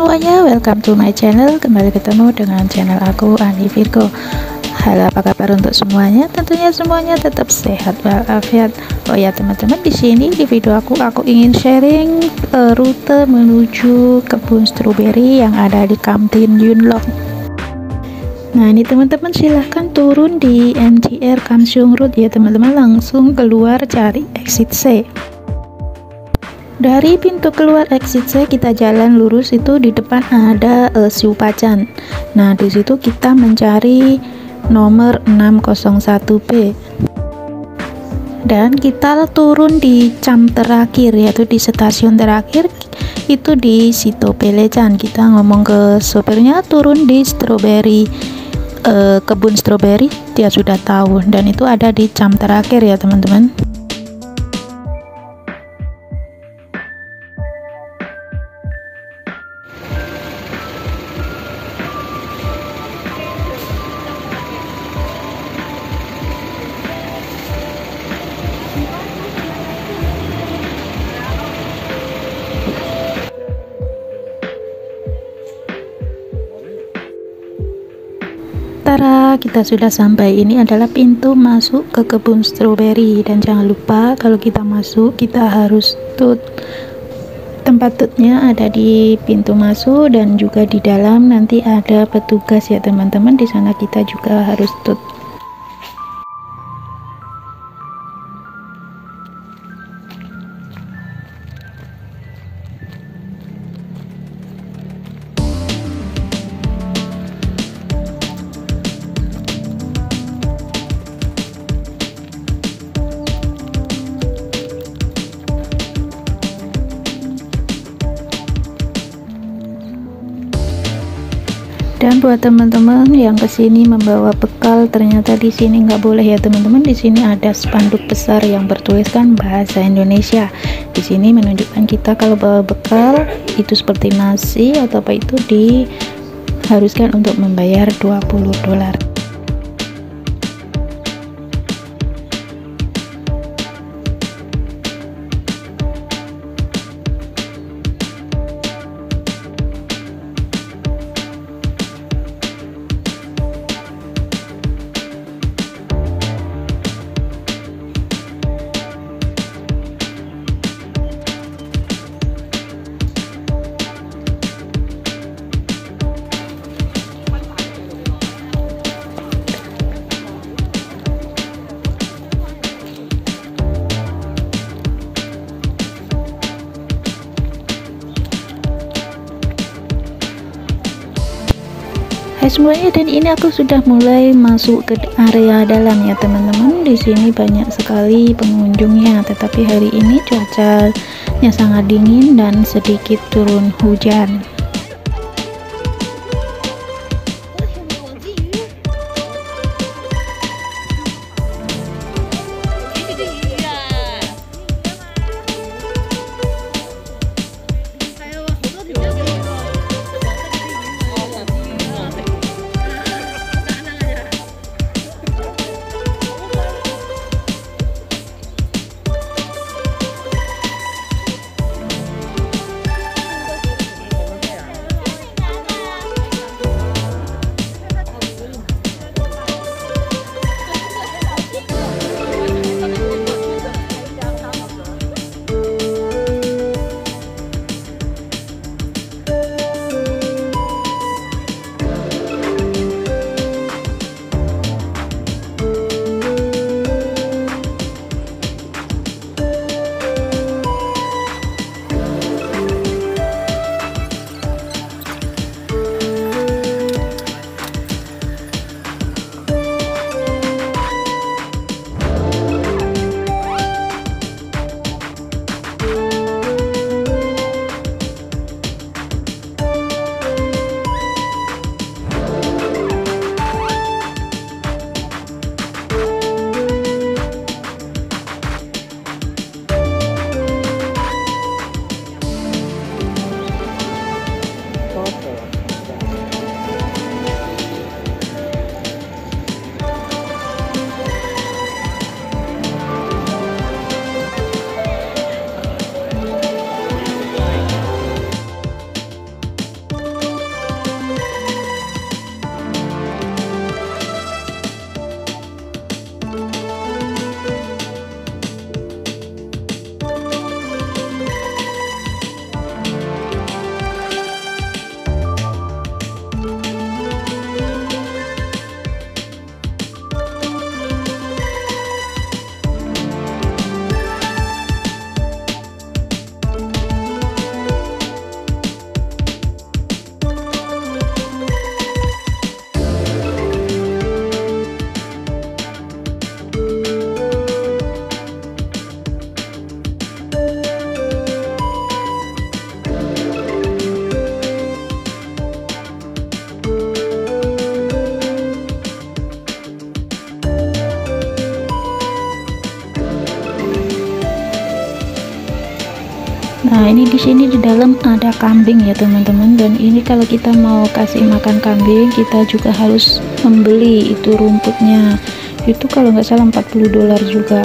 Semuanya, welcome to my channel. Kembali ketemu dengan channel aku, Ani Virgo Halo, apa kabar untuk semuanya? Tentunya semuanya tetap sehat walafiat. Oh ya teman-teman, di sini di video aku Aku ingin sharing uh, rute menuju kebun stroberi Yang ada di Kamtin Yunlong. Nah ini teman-teman silahkan turun di MTR Kamsung Road. Ya teman-teman Langsung keluar cari exit C dari pintu keluar exit C kita jalan lurus itu di depan ada uh, Siu Pacan nah di situ kita mencari nomor 601B dan kita turun di jam terakhir yaitu di stasiun terakhir itu di Sito Pelecan. Kita ngomong ke sopirnya turun di strawberry uh, kebun strawberry dia sudah tahu. Dan itu ada di jam terakhir ya teman-teman Tara, kita sudah sampai. Ini adalah pintu masuk ke kebun stroberi dan jangan lupa kalau kita masuk kita harus tut. Tempat tutnya ada di pintu masuk dan juga di dalam nanti ada petugas ya teman-teman. Di sana kita juga harus tut. Buat teman-teman yang ke sini membawa bekal. Ternyata di sini nggak boleh ya teman-teman. Di sini ada spanduk besar yang bertuliskan bahasa Indonesia. Di sini menunjukkan kita kalau bawa bekal itu seperti nasi atau apa itu diharuskan untuk membayar 20 dolar semuanya dan ini aku sudah mulai masuk ke area dalam ya teman-teman. Di sini banyak sekali pengunjungnya tetapi hari ini cuacanya sangat dingin dan sedikit turun hujan ini di sini di dalam ada kambing ya teman-teman. Dan ini kalau kita mau kasih makan kambing kita juga harus membeli itu rumputnya. Itu kalau nggak salah 40 dolar juga.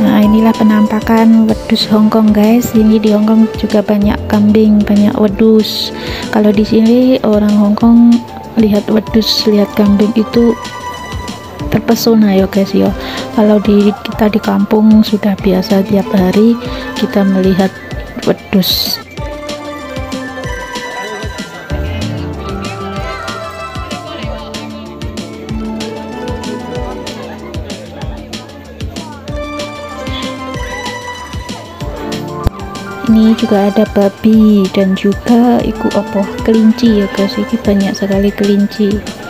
Nah inilah penampakan wedus Hongkong guys. Ini di Hongkong juga banyak kambing, banyak wedus. Kalau di sini orang Hongkong lihat wedus, lihat kambing itu terpesona ya guys ya. Kalau di kita di kampung sudah biasa tiap hari kita melihat wedus. Ini juga ada babi dan juga iku apa? Kelinci ya guys. Ini banyak sekali kelinci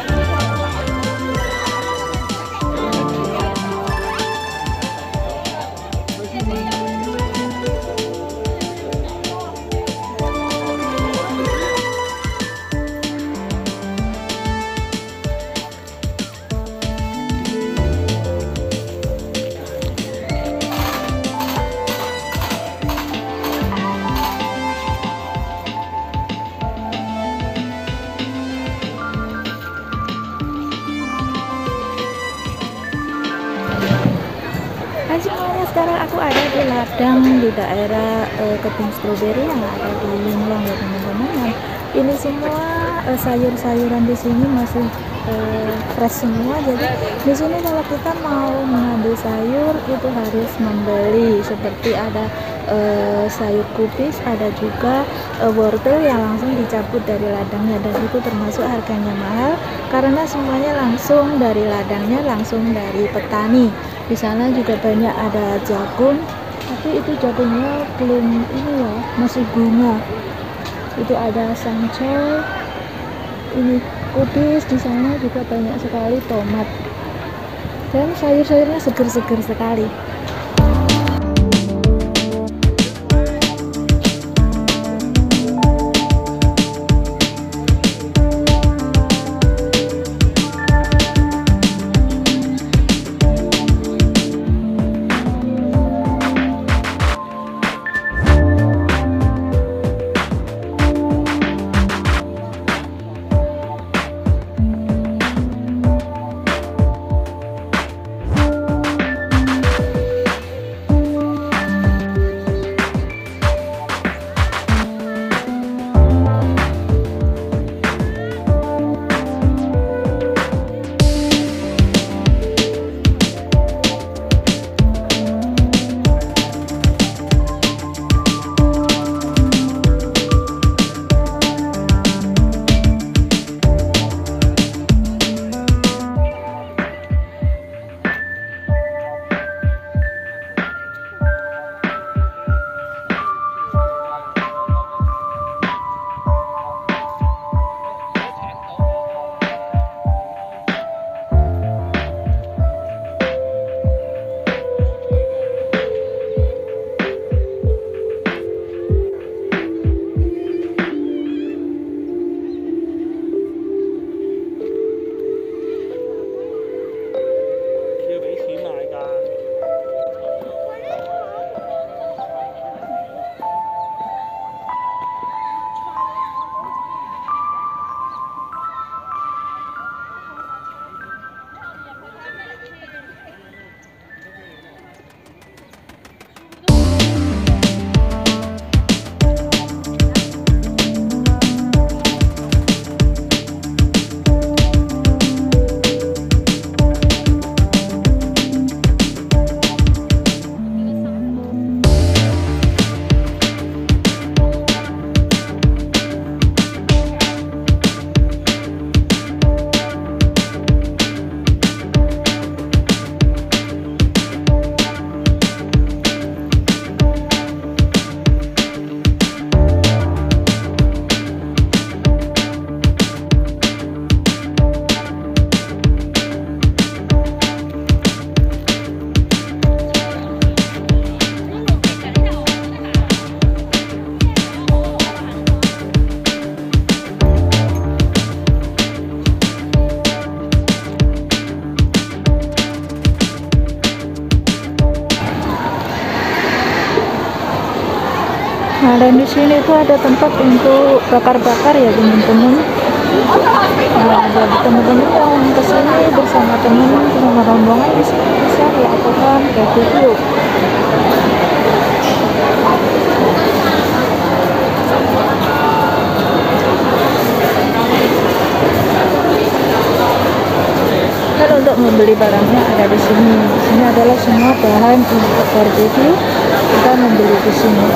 ada di daerah uh, kebun stroberi yang ada di Linglong ya teman-teman. Ini semua uh, sayur-sayuran di sini masih uh, fresh semua. Jadi di sini kalau kita mau mengambil sayur itu harus membeli seperti ada uh, sayur kubis, ada juga uh, wortel yang langsung dicabut dari ladangnya dan itu termasuk harganya mahal karena semuanya langsung dari ladangnya, langsung dari petani di sana juga banyak ada jagung tapi itu jagungnya belum ini ya masih bunga. Itu ada sangcoy ini kubis di sana juga banyak sekali tomat. Dan sayur-sayurnya seger-seger sekali sini tuh ada tempat untuk bakar-bakar ya teman-teman. Nah bagi teman-teman yang ke sini bersama teman teman rombongan bisa bisa melakukan barbecue dan untuk membeli barangnya ada di sini. Di sini adalah semua bahan untuk barbecue. Kita membeli di sini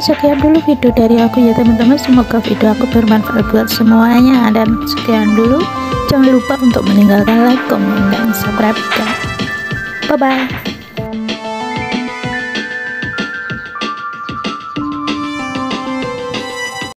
Sekian dulu video dari aku ya teman-teman. Semoga video aku bermanfaat buat semuanya. Dan sekian dulu. Jangan lupa untuk meninggalkan like, komen, dan subscribe bye bye